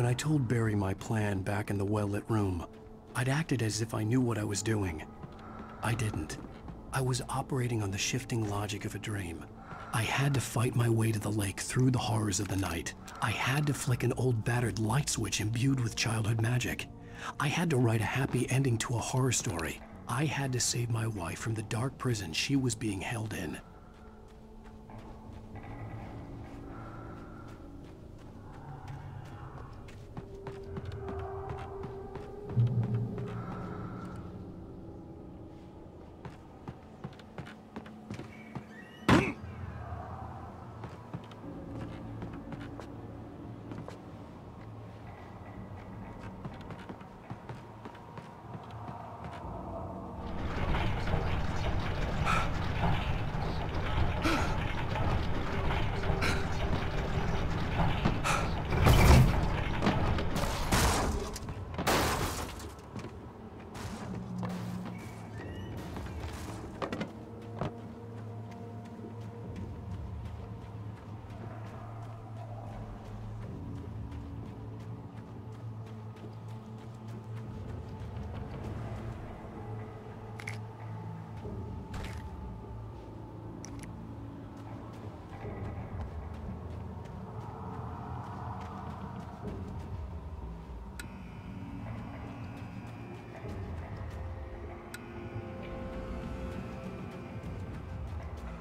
When I told Barry my plan back in the well-lit room, I'd acted as if I knew what I was doing. I didn't. I was operating on the shifting logic of a dream. I had to fight my way to the lake through the horrors of the night. I had to flick an old battered light switch imbued with childhood magic. I had to write a happy ending to a horror story. I had to save my wife from the dark prison she was being held in.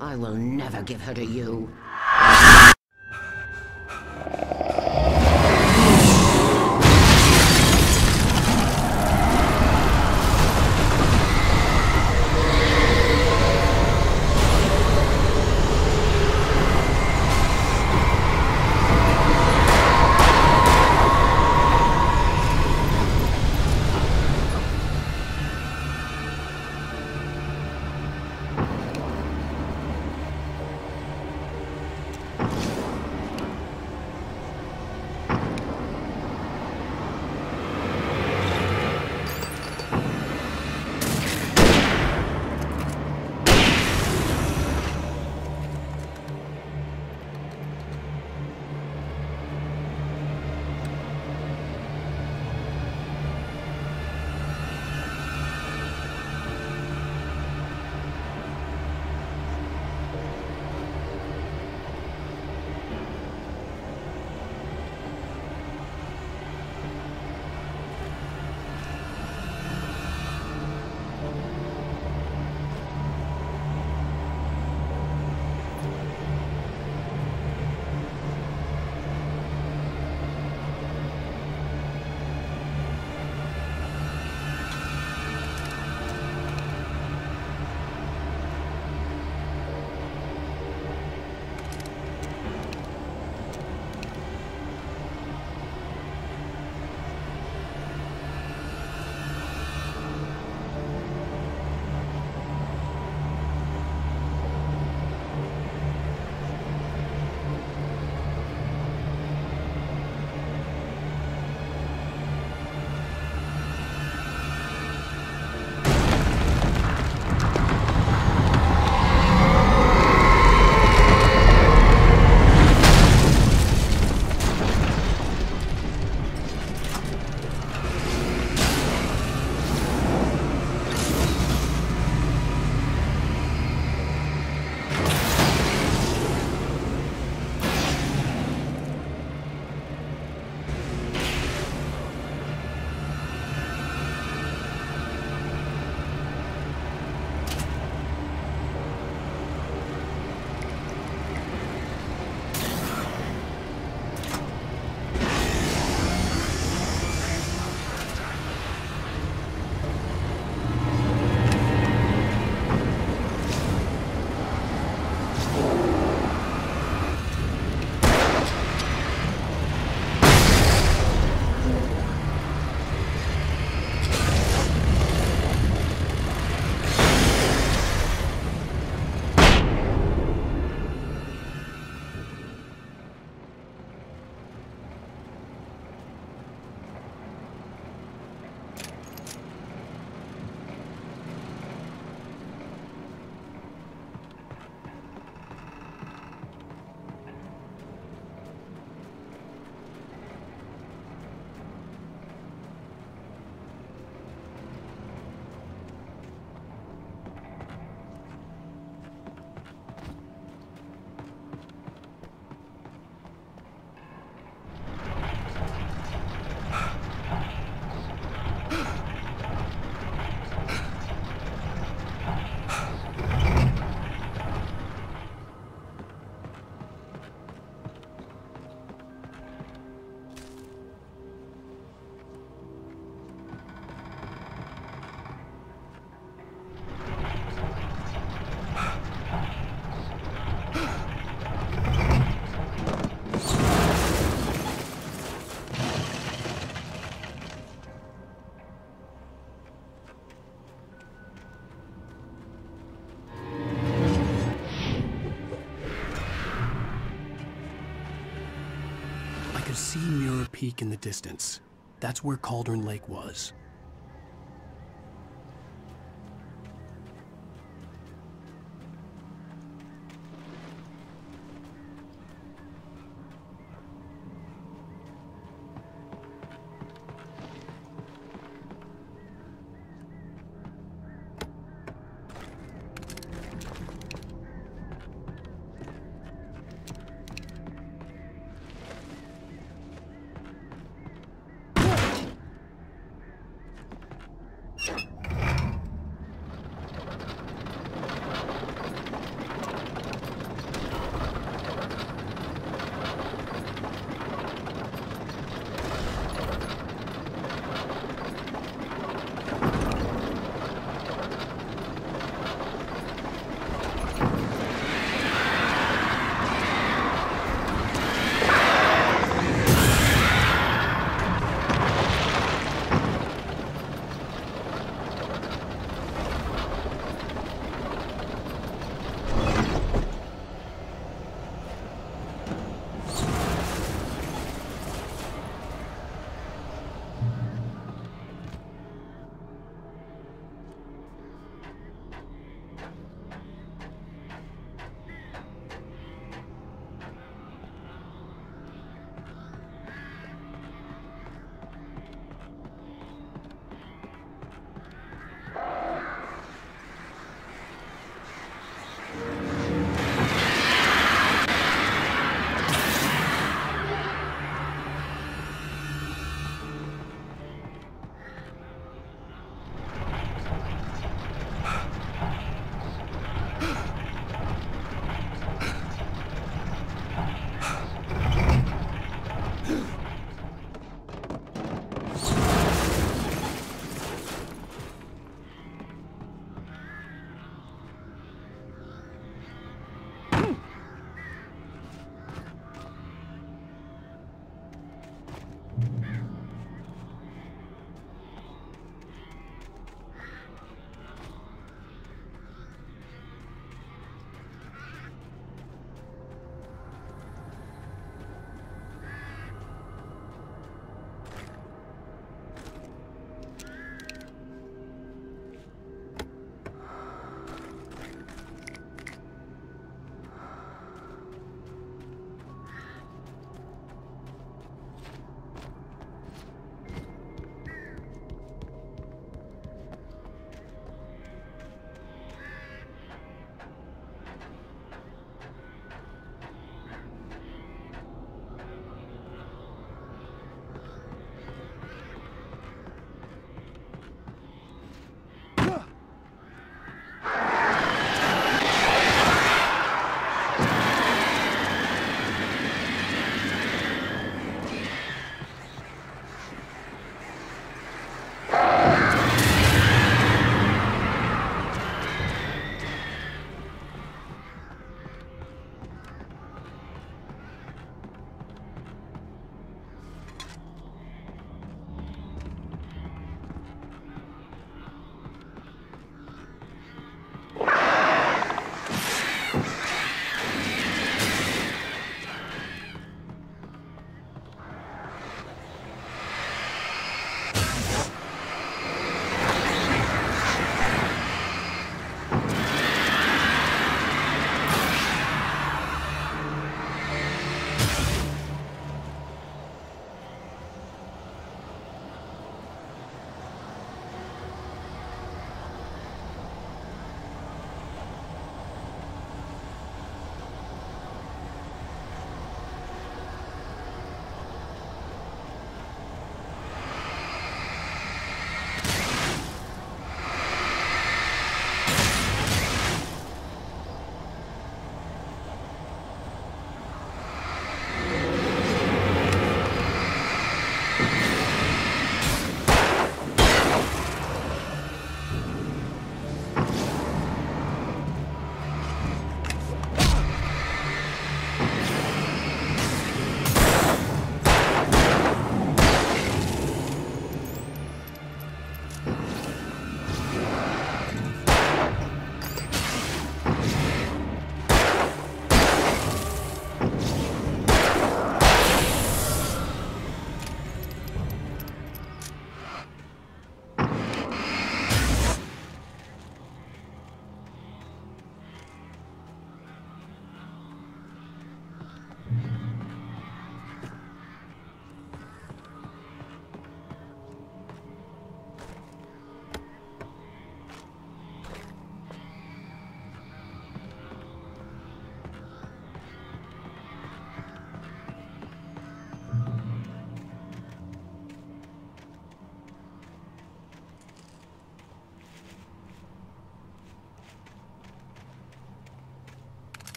I will never give her to you. Peak in the distance. That's where Cauldron Lake was.